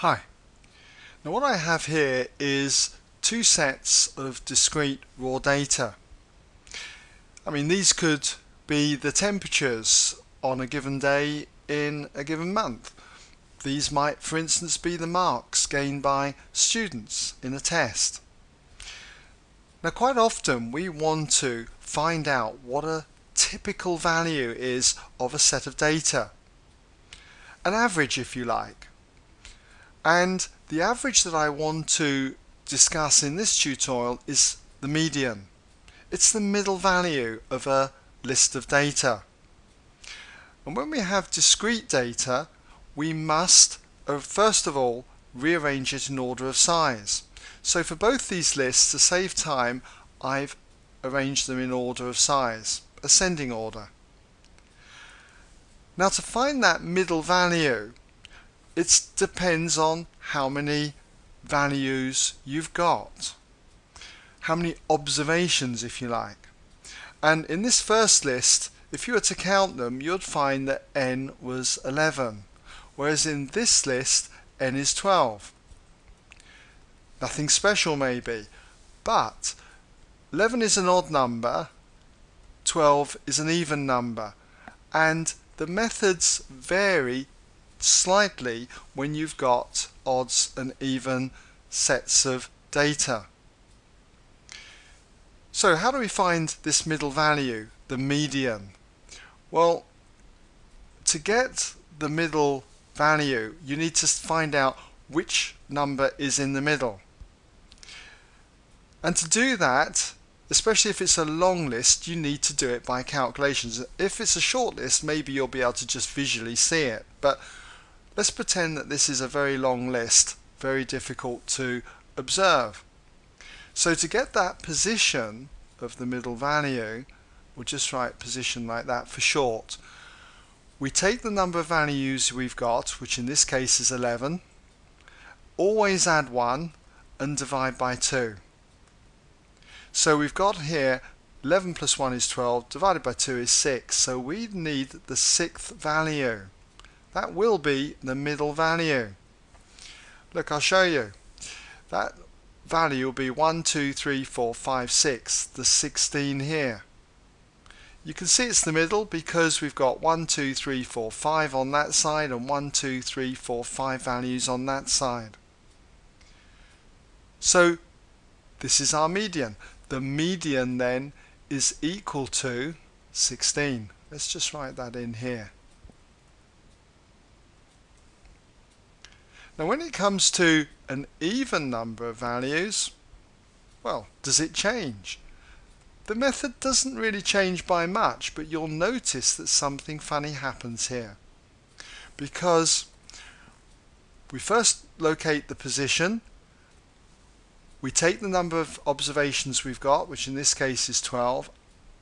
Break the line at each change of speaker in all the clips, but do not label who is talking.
Hi. Now what I have here is two sets of discrete raw data. I mean these could be the temperatures on a given day in a given month. These might for instance be the marks gained by students in a test. Now quite often we want to find out what a typical value is of a set of data. An average if you like. And the average that I want to discuss in this tutorial is the median. It's the middle value of a list of data. And when we have discrete data, we must uh, first of all rearrange it in order of size. So for both these lists, to save time, I've arranged them in order of size, ascending order. Now to find that middle value, it depends on how many values you've got. How many observations, if you like. And in this first list, if you were to count them, you'd find that n was 11. Whereas in this list, n is 12. Nothing special maybe, but 11 is an odd number, 12 is an even number, and the methods vary slightly when you've got odds and even sets of data. So how do we find this middle value, the median? Well, to get the middle value, you need to find out which number is in the middle. And to do that, especially if it's a long list, you need to do it by calculations. If it's a short list, maybe you'll be able to just visually see it. But Let's pretend that this is a very long list, very difficult to observe. So to get that position of the middle value, we'll just write position like that for short. We take the number of values we've got, which in this case is 11, always add 1 and divide by 2. So we've got here 11 plus 1 is 12, divided by 2 is 6, so we need the sixth value. That will be the middle value. Look, I'll show you. That value will be 1, 2, 3, 4, 5, 6, the 16 here. You can see it's the middle because we've got 1, 2, 3, 4, 5 on that side and 1, 2, 3, 4, 5 values on that side. So this is our median. The median then is equal to 16. Let's just write that in here. Now when it comes to an even number of values, well, does it change? The method doesn't really change by much, but you'll notice that something funny happens here. Because we first locate the position, we take the number of observations we've got, which in this case is 12,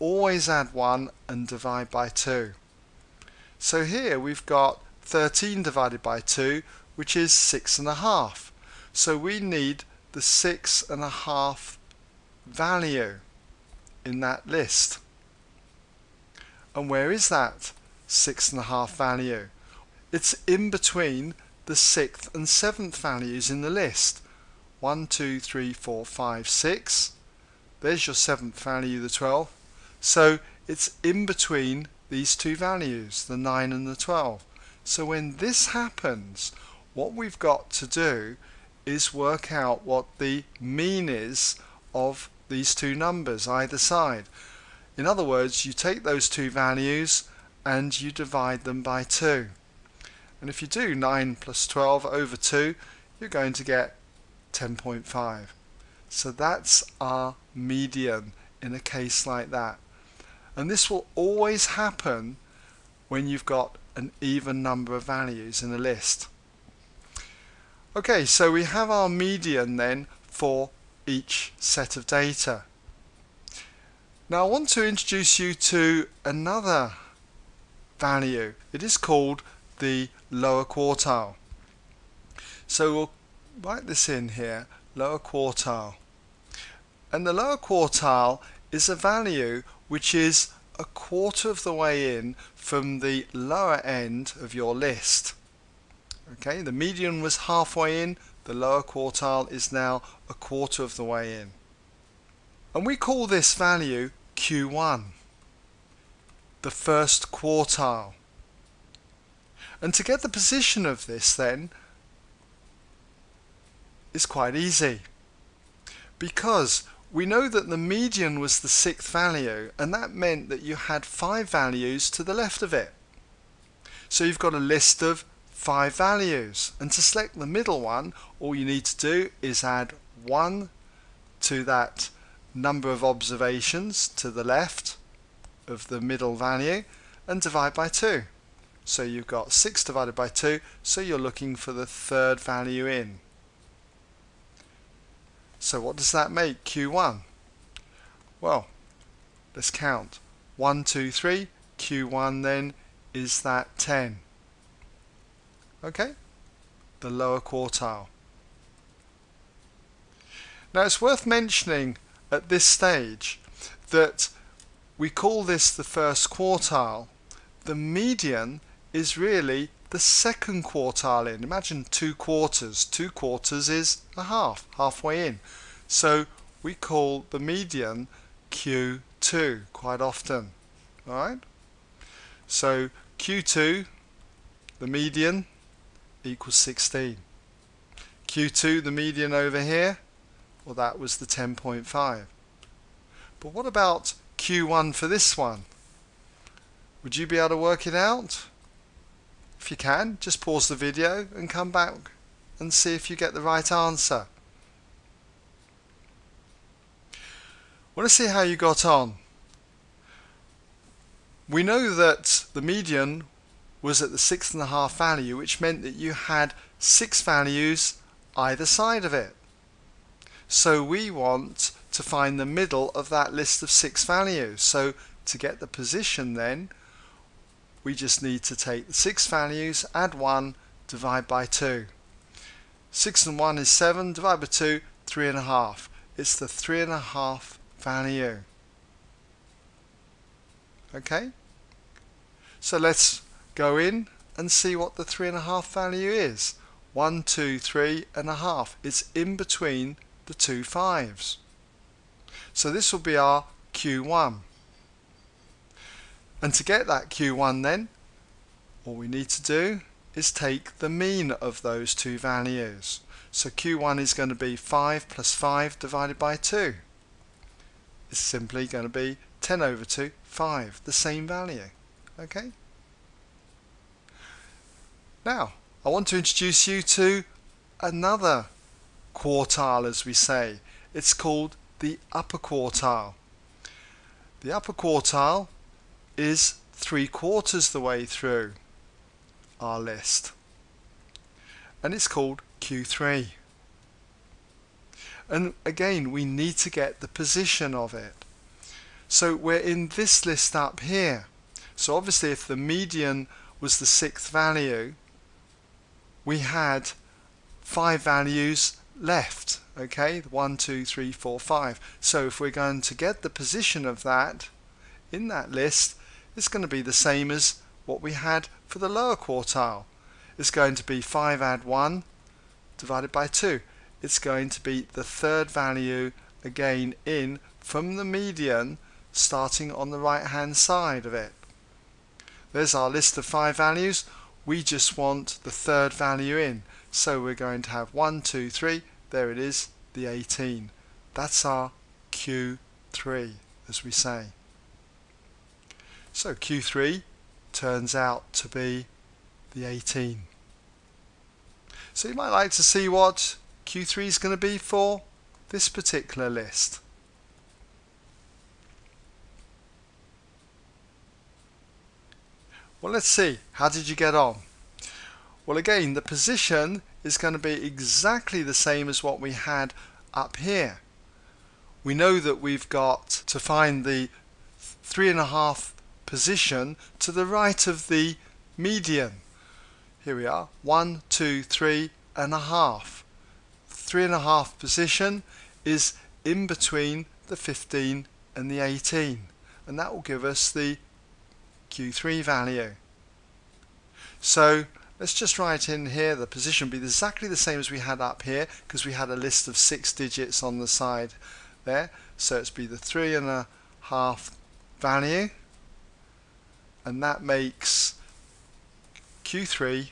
always add 1 and divide by 2. So here we've got 13 divided by 2, which is six and a half. So we need the six and a half value in that list. And where is that six and a half value? It's in between the sixth and seventh values in the list. One, two, three, four, five, six. There's your seventh value, the 12. So it's in between these two values, the 9 and the 12. So when this happens, what we've got to do is work out what the mean is of these two numbers either side. In other words, you take those two values and you divide them by 2. And if you do 9 plus 12 over 2, you're going to get 10.5. So that's our median in a case like that. And this will always happen when you've got an even number of values in a list. Okay, so we have our median then for each set of data. Now I want to introduce you to another value. It is called the lower quartile. So we'll write this in here, lower quartile. And the lower quartile is a value which is a quarter of the way in from the lower end of your list. Okay, the median was halfway in, the lower quartile is now a quarter of the way in. And we call this value Q1, the first quartile. And to get the position of this then is quite easy because we know that the median was the sixth value and that meant that you had five values to the left of it. So you've got a list of five values and to select the middle one all you need to do is add one to that number of observations to the left of the middle value and divide by 2. So you've got 6 divided by 2 so you're looking for the third value in. So what does that make Q1? Well, let's count. 1, 2, 3. Q1 then is that 10. Okay? The lower quartile. Now it's worth mentioning at this stage that we call this the first quartile. The median is really the second quartile in. Imagine two quarters. Two quarters is a half, halfway in. So we call the median Q2 quite often. Alright? So Q2, the median, equals 16. Q2, the median over here, well that was the 10.5. But what about Q1 for this one? Would you be able to work it out? If you can, just pause the video and come back and see if you get the right answer. want to see how you got on. We know that the median was at the six and a half value, which meant that you had six values either side of it. So we want to find the middle of that list of six values. So to get the position then, we just need to take the six values, add one, divide by two. Six and one is seven, divide by two, three and a half. It's the three and a half value. Okay? So let's go in and see what the three and a half value is. One, two, three and a half. It's in between the two fives. So this will be our Q1. And to get that Q1 then, all we need to do is take the mean of those two values. So Q1 is going to be 5 plus 5 divided by 2 It's simply going to be 10 over 2, 5, the same value. Okay? Now, I want to introduce you to another quartile, as we say. It's called the upper quartile. The upper quartile is three quarters the way through our list. And it's called Q3. And again, we need to get the position of it. So we're in this list up here. So obviously if the median was the sixth value, we had five values left. Okay, one, two, three, four, five. So if we're going to get the position of that in that list, it's going to be the same as what we had for the lower quartile. It's going to be 5 add 1 divided by 2 it's going to be the third value again in from the median starting on the right hand side of it. There's our list of five values. We just want the third value in. So we're going to have 1, 2, 3. There it is, the 18. That's our Q3, as we say. So Q3 turns out to be the 18. So you might like to see what Q3 is going to be for this particular list. Well, let's see. How did you get on? Well, again, the position is going to be exactly the same as what we had up here. We know that we've got to find the three and a half position to the right of the median. Here we are, one, two, three and a half. Three and a half position is in between the 15 and the 18 and that will give us the Q3 value. So let's just write in here the position be exactly the same as we had up here because we had a list of six digits on the side there. So it's be the three and a half value and that makes Q3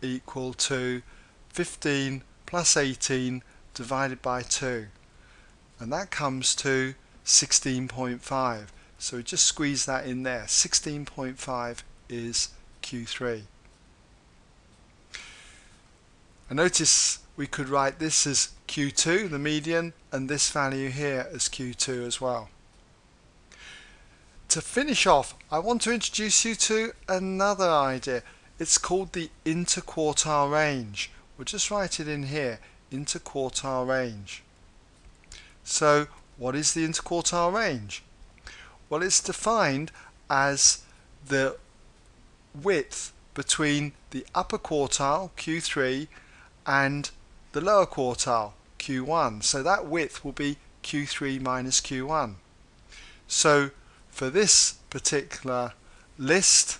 equal to 15 plus 18 divided by 2 and that comes to 16.5 so just squeeze that in there. 16.5 is Q3 and notice we could write this as Q2 the median and this value here as Q2 as well. To finish off I want to introduce you to another idea. It's called the interquartile range. We'll just write it in here interquartile range. So what is the interquartile range? Well, it's defined as the width between the upper quartile, Q3, and the lower quartile, Q1. So that width will be Q3 minus Q1. So for this particular list,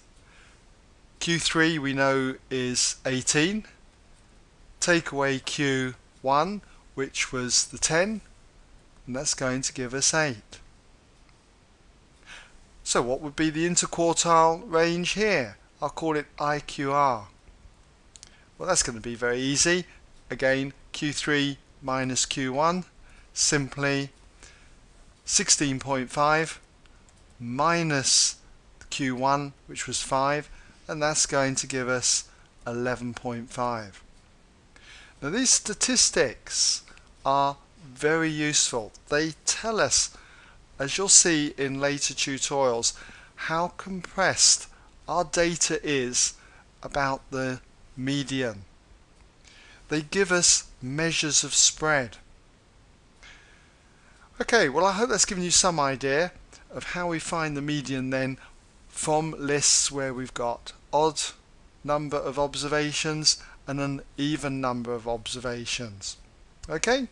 Q3 we know is 18. Take away Q1, which was the 10, and that's going to give us 8. So what would be the interquartile range here? I'll call it IQR. Well that's going to be very easy. Again Q3 minus Q1 simply 16.5 minus Q1 which was 5 and that's going to give us 11.5. Now these statistics are very useful. They tell us, as you'll see in later tutorials, how compressed our data is about the median. They give us measures of spread. Okay, well I hope that's given you some idea of how we find the median then from lists where we've got odd number of observations and an even number of observations. Okay?